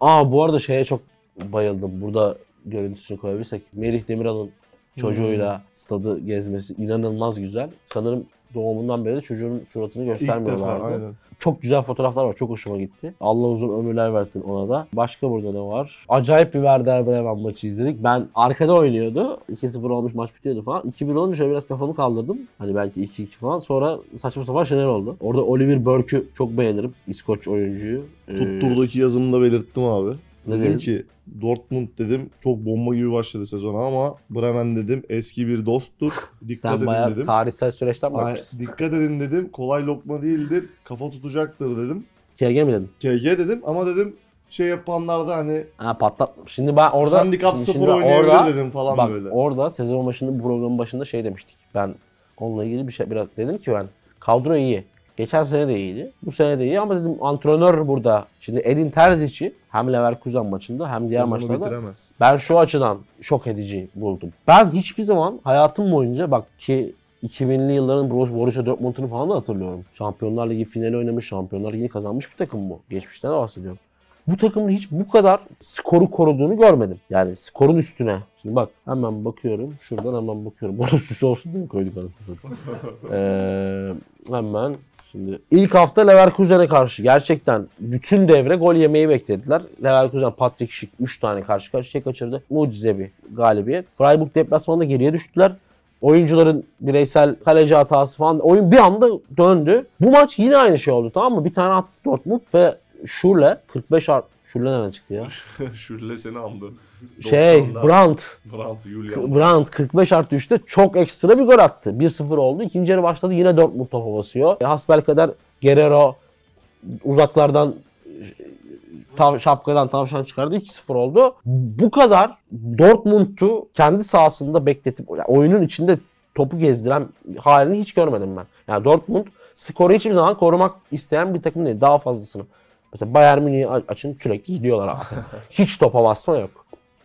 Aa bu arada şeye çok bayıldım. Burada görüntüsünü koyabilirsek. Merih Demiral'ın çocuğuyla stadı gezmesi inanılmaz güzel. Sanırım doğumundan beri de çocuğun suratını
İlk defa
göstermiyorlardı.
aynen.
Çok güzel fotoğraflar var. Çok hoşuma gitti. Allah uzun ömürler versin ona da. Başka burada ne var? Acayip bir Werder Bremen maçı izledik. Ben arkada oynuyordu. 2-0 olmuş maç bitiyordu falan. 2-1 olunca şöyle biraz kafamı kaldırdım. Hani belki 2-2 falan. Sonra saçma sapan şeyler oldu. Orada Oliver Burke'ü çok beğenirim. İskoç oyuncuyu. Ee,
Tuttur'daki yazımda belirttim abi. Dedim ki Dortmund dedim çok bomba gibi başladı sezona ama Bremen dedim eski bir dosttur. Dikkat
Sen
edin
bayağı
dedim.
tarihsel süreçten bakmışsın.
dikkat edin dedim. Kolay lokma değildir. Kafa tutacaktır dedim.
KG mi dedin?
KG dedim ama dedim şey yapanlar da hani
Ha patlat. Şimdi ben orada...
handikap
şimdi-
sıfır
şimdi
oynayabilir
orada-
dedim falan
Bak
böyle.
orada sezon başında bu programın başında şey demiştik. Ben onunla ilgili bir şey biraz dedim ki ben kadro iyi. Geçen sene de iyiydi. Bu sene de iyi ama dedim antrenör burada. Şimdi Edin Terzic'i hem Leverkusen maçında hem diğer
Sezonu
maçlarda
bitiremez.
ben şu açıdan şok edici buldum. Ben hiçbir zaman hayatım boyunca bak ki 2000'li yılların Borussia Dortmund'unu falan da hatırlıyorum. Şampiyonlar Ligi finali oynamış, Şampiyonlar Ligi'ni kazanmış bir takım bu. Geçmişten de bahsediyorum. Bu takımın hiç bu kadar skoru koruduğunu görmedim. Yani skorun üstüne. Şimdi bak hemen bakıyorum. Şuradan hemen bakıyorum. Orada süs olsun diye mi koyduk anasını satayım? Ee, hemen Şimdi ilk hafta Leverkusen'e karşı gerçekten bütün devre gol yemeyi beklediler. Leverkusen Patrick Schick 3 tane karşı karşıya kaçırdı. Mucize bir galibiyet. Freiburg deplasmanında geriye düştüler. Oyuncuların bireysel kaleci hatası falan oyun bir anda döndü. Bu maç yine aynı şey oldu tamam mı? Bir tane attı Dortmund ve Schürrle 45 Schürrle nereden çıktı ya?
Şürle seni andı.
Şey
90'da
Brandt.
Brandt, Julian.
Brandt 45 artı 3'te çok ekstra bir gol attı. 1-0 oldu. İkinci yarı başladı. Yine Dortmund topa basıyor. E, hasbelkader Guerrero uzaklardan tav, şapkadan tavşan çıkardı. 2-0 oldu. Bu kadar Dortmund'u kendi sahasında bekletip yani oyunun içinde topu gezdiren halini hiç görmedim ben. Yani Dortmund skoru hiçbir zaman korumak isteyen bir takım değil. Daha fazlasını. Mesela Bayern Münih'i açın sürekli gidiyorlar abi. hiç topa basma yok.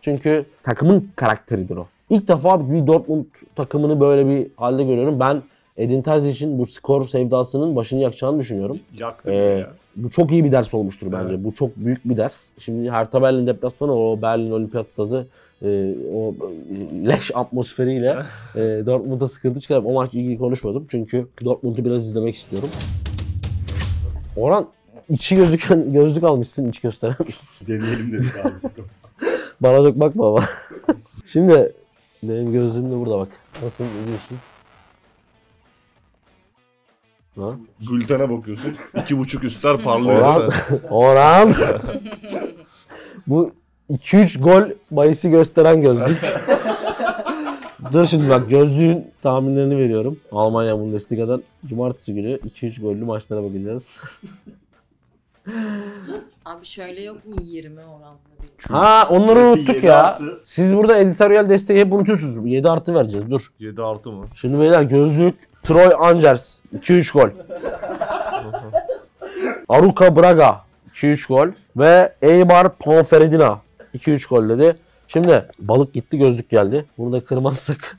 Çünkü takımın karakteridir o. İlk defa bir Dortmund takımını böyle bir halde görüyorum. Ben Edin Terzic'in bu skor sevdasının başını yakacağını düşünüyorum.
Yaktı
Ee,
ya.
bu çok iyi bir ders olmuştur bence. Bu çok büyük bir ders. Şimdi Hertha Berlin deplasmanı o Berlin Olimpiyat Stadı e, o e, leş atmosferiyle e, Dortmund'a sıkıntı çıkarıp o maç ilgili konuşmadım. Çünkü Dortmund'u biraz izlemek istiyorum. Orhan içi gözüken gözlük almışsın iç gösteren.
Deneyelim dedik abi.
Bana dök bakma ama. Şimdi benim gözlüğüm de burada bak. Nasıl ne diyorsun? Ha?
Bültene bakıyorsun. iki buçuk üstler parlıyor
Orhan. Orhan. Bu 2-3 gol bayisi gösteren gözlük. Dur şimdi bak gözlüğün tahminlerini veriyorum. Almanya Bundesliga'dan cumartesi günü 2-3 gollü maçlara bakacağız.
Abi şöyle yok mu 20 oranlı bir?
Ha onları
Bir
unuttuk
yedi
ya.
artı.
Siz burada editoryal desteği hep unutuyorsunuz. 7 artı vereceğiz dur.
7 artı mı?
Şimdi beyler gözlük Troy Angers 2-3 gol. Aruka Braga 2-3 gol ve Eibar Ponferradina 2-3 gol dedi. Şimdi balık gitti gözlük geldi. Bunu da kırmazsak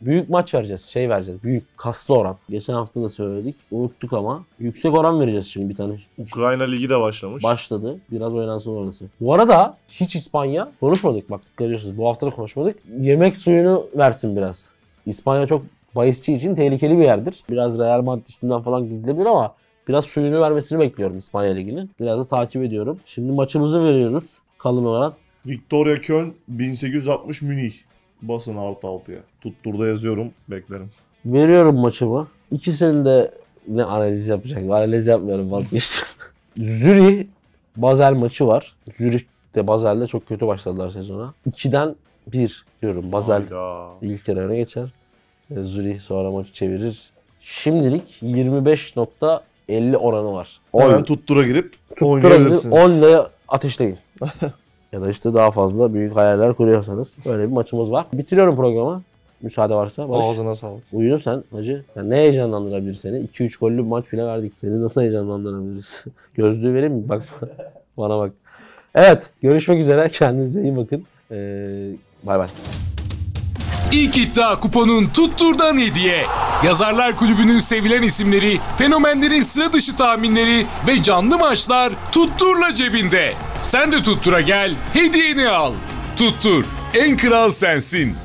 büyük maç vereceğiz. Şey vereceğiz. Büyük kaslı oran. Geçen hafta da söyledik. Unuttuk ama. Yüksek oran vereceğiz şimdi bir tane.
Ukrayna Ligi de başlamış.
Başladı. Biraz oynansın orası. Bu arada hiç İspanya konuşmadık. Bak dikkat ediyorsunuz. Bu hafta da konuşmadık. Yemek suyunu versin biraz. İspanya çok bahisçi için tehlikeli bir yerdir. Biraz Real Madrid üstünden falan gidilebilir ama biraz suyunu vermesini bekliyorum İspanya Ligi'nin. Biraz da takip ediyorum. Şimdi maçımızı veriyoruz. Kalın olarak.
Victoria Köln 1860 Münih. Basın artı altıya. Tutturda yazıyorum. Beklerim.
Veriyorum maçımı. İkisinin de ne analiz yapacak? Analiz yapmıyorum vazgeçtim. Zürih Basel maçı var. Zürih de Basel'de çok kötü başladılar sezona. 2'den 1 diyorum. Basel
Hayda.
ilk kere öne geçer. E, Zürih sonra maçı çevirir. Şimdilik 25.50 oranı var.
Hemen
10
tuttura girip
tutturabilir,
oynayabilirsiniz.
10 ile ateşleyin. ya da işte daha fazla büyük hayaller kuruyorsanız böyle bir maçımız var. Bitiriyorum programı. Müsaade varsa. Barış.
Ağzına sağlık.
Uyuyor sen hacı. Ya ne heyecanlandırabilir seni? 2-3 gollü bir maç bile verdik. Seni nasıl heyecanlandırabiliriz? Gözlüğü vereyim mi? Bak bana bak. Evet görüşmek üzere. Kendinize iyi bakın. Ee, bay bay.
İlk iddia kuponun tutturdan hediye. Yazarlar Kulübü'nün sevilen isimleri, fenomenlerin sıra dışı tahminleri ve canlı maçlar tutturla cebinde. Sen de tuttura gel, hediyeni al. Tuttur, en kral sensin.